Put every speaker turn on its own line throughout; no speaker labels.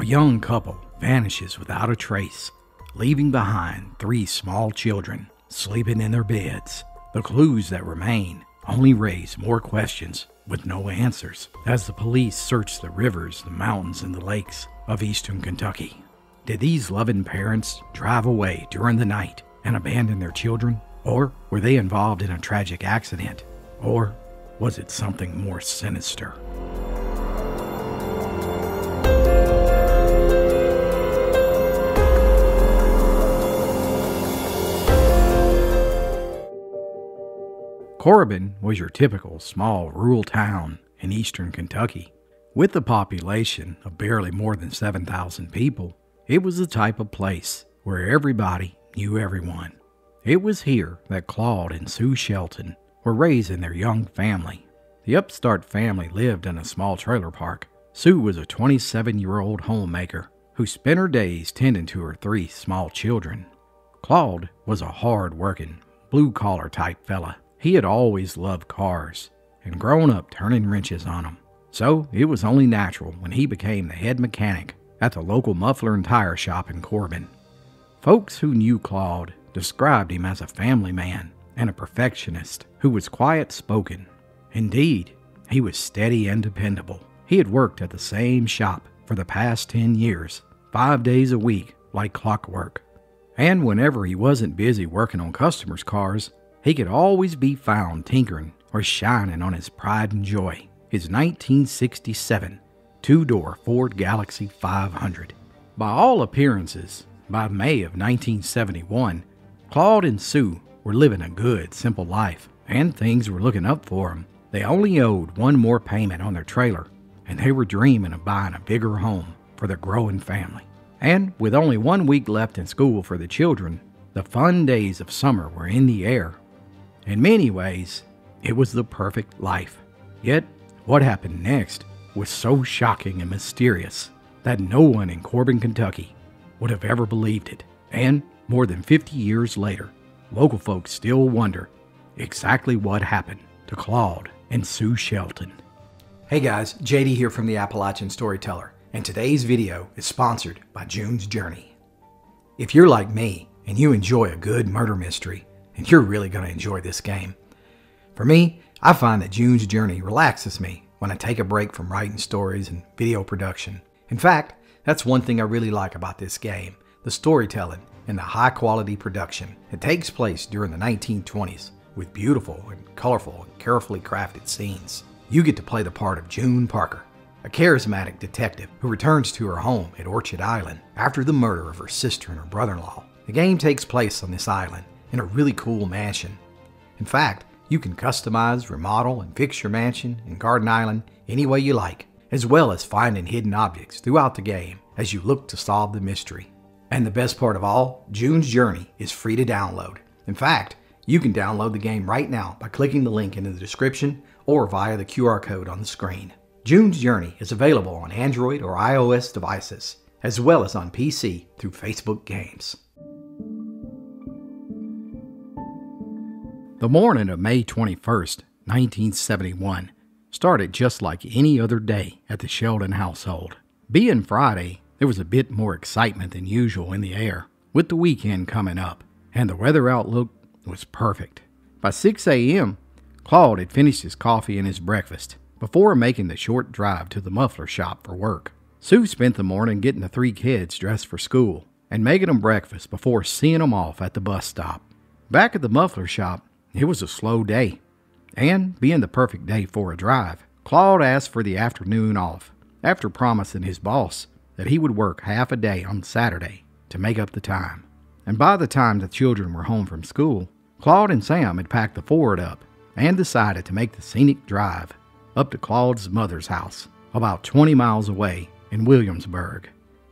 a young couple vanishes without a trace, leaving behind three small children sleeping in their beds. The clues that remain only raise more questions with no answers as the police search the rivers, the mountains, and the lakes of eastern Kentucky. Did these loving parents drive away during the night and abandon their children? Or were they involved in a tragic accident? Or was it something more sinister? Corbin was your typical small rural town in eastern Kentucky. With a population of barely more than 7,000 people, it was the type of place where everybody knew everyone. It was here that Claude and Sue Shelton were raising their young family. The upstart family lived in a small trailer park. Sue was a 27 year old homemaker who spent her days tending to her three small children. Claude was a hard working, blue collar type fella he had always loved cars and grown up turning wrenches on them. So it was only natural when he became the head mechanic at the local muffler and tire shop in Corbin. Folks who knew Claude described him as a family man and a perfectionist who was quiet spoken. Indeed, he was steady and dependable. He had worked at the same shop for the past 10 years, five days a week, like clockwork. And whenever he wasn't busy working on customers' cars, he could always be found tinkering or shining on his pride and joy, his 1967 two door Ford Galaxie 500. By all appearances, by May of 1971, Claude and Sue were living a good, simple life, and things were looking up for them. They only owed one more payment on their trailer, and they were dreaming of buying a bigger home for their growing family. And with only one week left in school for the children, the fun days of summer were in the air in many ways, it was the perfect life. Yet, what happened next was so shocking and mysterious that no one in Corbin, Kentucky would have ever believed it. And more than 50 years later, local folks still wonder exactly what happened to Claude and Sue Shelton.
Hey guys, JD here from the Appalachian Storyteller, and today's video is sponsored by June's Journey. If you're like me and you enjoy a good murder mystery, and you're really going to enjoy this game. For me, I find that June's Journey relaxes me when I take a break from writing stories and video production. In fact, that's one thing I really like about this game the storytelling and the high quality production. It takes place during the 1920s with beautiful and colorful and carefully crafted scenes. You get to play the part of June Parker, a charismatic detective who returns to her home at Orchid Island after the murder of her sister and her brother in law. The game takes place on this island in a really cool mansion. In fact, you can customize, remodel, and fix your mansion in Garden Island any way you like, as well as finding hidden objects throughout the game as you look to solve the mystery. And the best part of all, June's Journey is free to download. In fact, you can download the game right now by clicking the link in the description or via the QR code on the screen. June's Journey is available on Android or iOS devices, as well as on PC through Facebook Games.
The morning of May 21st, 1971, started just like any other day at the Shelton household. Being Friday, there was a bit more excitement than usual in the air, with the weekend coming up, and the weather outlook was perfect. By 6 a.m., Claude had finished his coffee and his breakfast before making the short drive to the muffler shop for work. Sue spent the morning getting the three kids dressed for school and making them breakfast before seeing them off at the bus stop. Back at the muffler shop, it was a slow day, and being the perfect day for a drive, Claude asked for the afternoon off after promising his boss that he would work half a day on Saturday to make up the time. And by the time the children were home from school, Claude and Sam had packed the Ford up and decided to make the scenic drive up to Claude's mother's house, about 20 miles away in Williamsburg.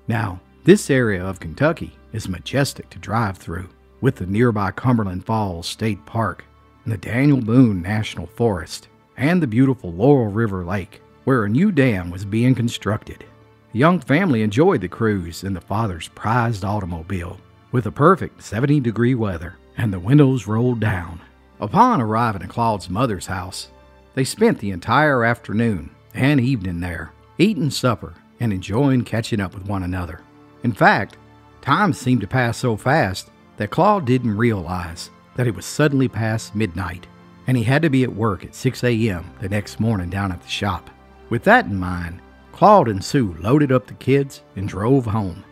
Now, this area of Kentucky is majestic to drive through, with the nearby Cumberland Falls State Park the Daniel Boone National Forest, and the beautiful Laurel River Lake, where a new dam was being constructed. The young family enjoyed the cruise in the father's prized automobile, with a perfect 70 degree weather and the windows rolled down. Upon arriving at Claude's mother's house, they spent the entire afternoon and evening there, eating supper and enjoying catching up with one another. In fact, time seemed to pass so fast that Claude didn't realize that it was suddenly past midnight and he had to be at work at 6 a.m. the next morning down at the shop. With that in mind, Claude and Sue loaded up the kids and drove home,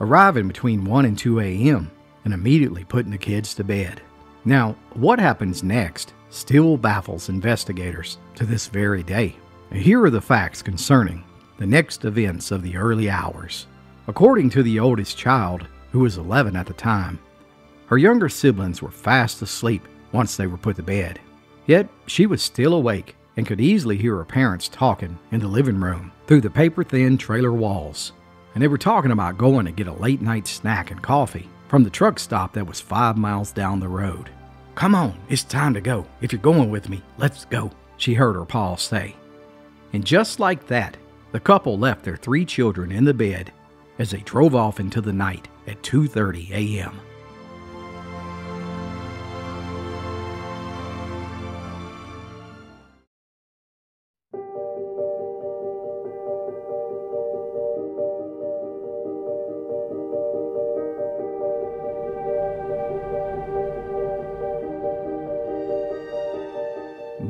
arriving between 1 and 2 a.m. and immediately putting the kids to bed. Now, what happens next still baffles investigators to this very day. Here are the facts concerning the next events of the early hours. According to the oldest child, who was 11 at the time, her younger siblings were fast asleep once they were put to bed. Yet she was still awake and could easily hear her parents talking in the living room through the paper thin trailer walls. And they were talking about going to get a late night snack and coffee from the truck stop that was five miles down the road. Come on, it's time to go. If you're going with me, let's go, she heard her pa say. And just like that, the couple left their three children in the bed as they drove off into the night at 2:30 a.m.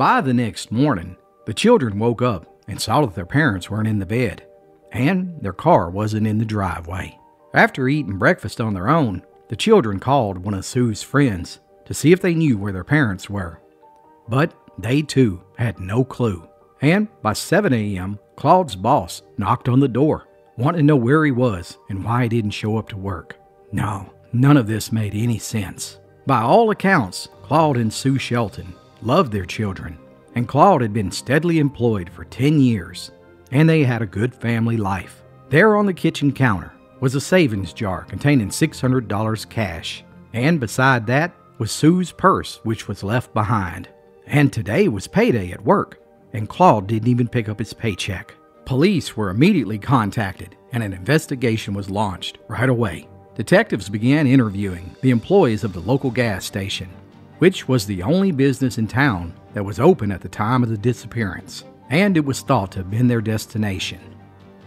By the next morning, the children woke up and saw that their parents weren't in the bed, and their car wasn't in the driveway. After eating breakfast on their own, the children called one of Sue's friends to see if they knew where their parents were. But they too had no clue. And by 7 a.m., Claude's boss knocked on the door, wanting to know where he was and why he didn't show up to work. No, none of this made any sense. By all accounts, Claude and Sue Shelton loved their children, and Claude had been steadily employed for 10 years, and they had a good family life. There on the kitchen counter was a savings jar containing $600 cash, and beside that was Sue's purse, which was left behind. And today was payday at work, and Claude didn't even pick up his paycheck. Police were immediately contacted, and an investigation was launched right away. Detectives began interviewing the employees of the local gas station which was the only business in town that was open at the time of the disappearance, and it was thought to have been their destination.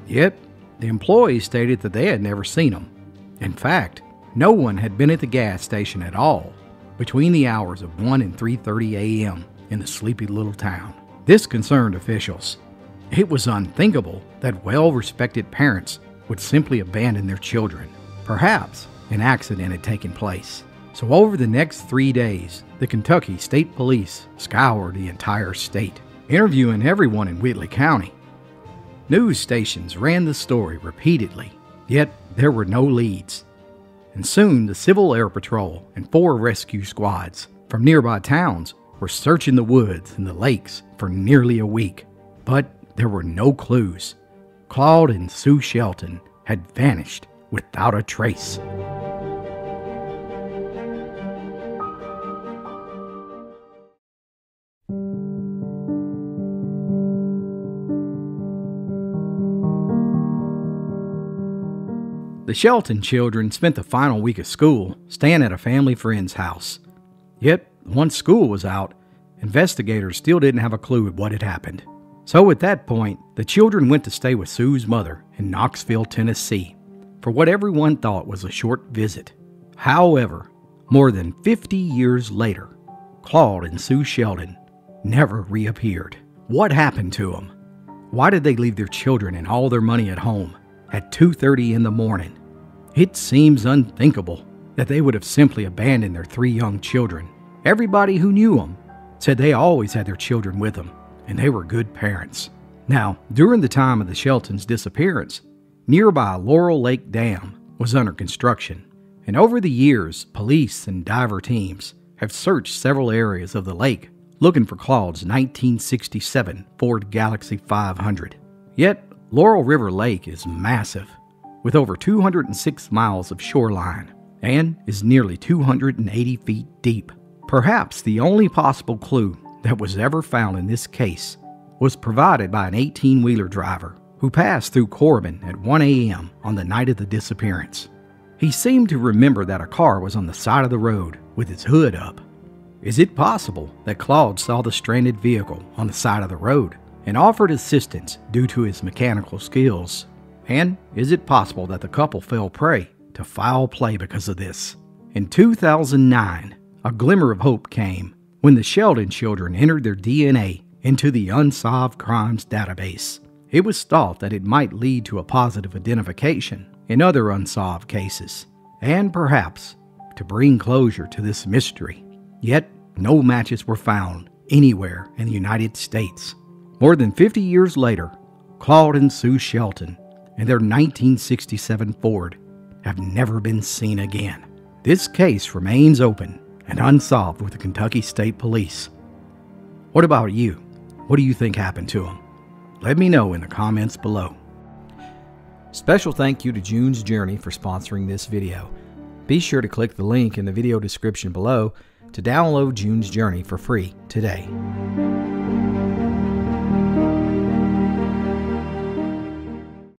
Yet, the employees stated that they had never seen them. In fact, no one had been at the gas station at all between the hours of 1 and 3:30 a.m. in the sleepy little town. This concerned officials. It was unthinkable that well-respected parents would simply abandon their children. Perhaps an accident had taken place. So, over the next three days, the Kentucky State Police scoured the entire state, interviewing everyone in Whitley County. News stations ran the story repeatedly, yet there were no leads. And soon the Civil Air Patrol and four rescue squads from nearby towns were searching the woods and the lakes for nearly a week. But there were no clues. Claude and Sue Shelton had vanished without a trace. Shelton children spent the final week of school staying at a family friend's house. Yet, once school was out, investigators still didn't have a clue of what had happened. So at that point, the children went to stay with Sue's mother in Knoxville, Tennessee, for what everyone thought was a short visit. However, more than 50 years later, Claude and Sue Shelton never reappeared. What happened to them? Why did they leave their children and all their money at home? at 2:30 in the morning. It seems unthinkable that they would have simply abandoned their three young children. Everybody who knew them said they always had their children with them and they were good parents. Now, during the time of the Sheltons' disappearance, nearby Laurel Lake Dam was under construction, and over the years, police and diver teams have searched several areas of the lake looking for Claude's 1967 Ford Galaxie 500. Yet, Laurel River Lake is massive, with over 206 miles of shoreline, and is nearly 280 feet deep. Perhaps the only possible clue that was ever found in this case was provided by an 18 wheeler driver who passed through Corbin at 1 a.m. on the night of the disappearance. He seemed to remember that a car was on the side of the road with its hood up. Is it possible that Claude saw the stranded vehicle on the side of the road and offered assistance due to his mechanical skills. And is it possible that the couple fell prey to foul play because of this? In 2009, a glimmer of hope came when the Shelton children entered their DNA into the Unsolved Crimes database. It was thought that it might lead to a positive identification in other unsolved cases, and perhaps to bring closure to this mystery. Yet, no matches were found anywhere in the United States. More than 50 years later, Claude and Sue Shelton and their 1967 Ford have never been seen again. This case remains open and unsolved with the Kentucky State Police. What about you? What do you think happened to them? Let me know in the comments below.
Special thank you to June's Journey for sponsoring this video. Be sure to click the link in the video description below to download June's Journey for free today.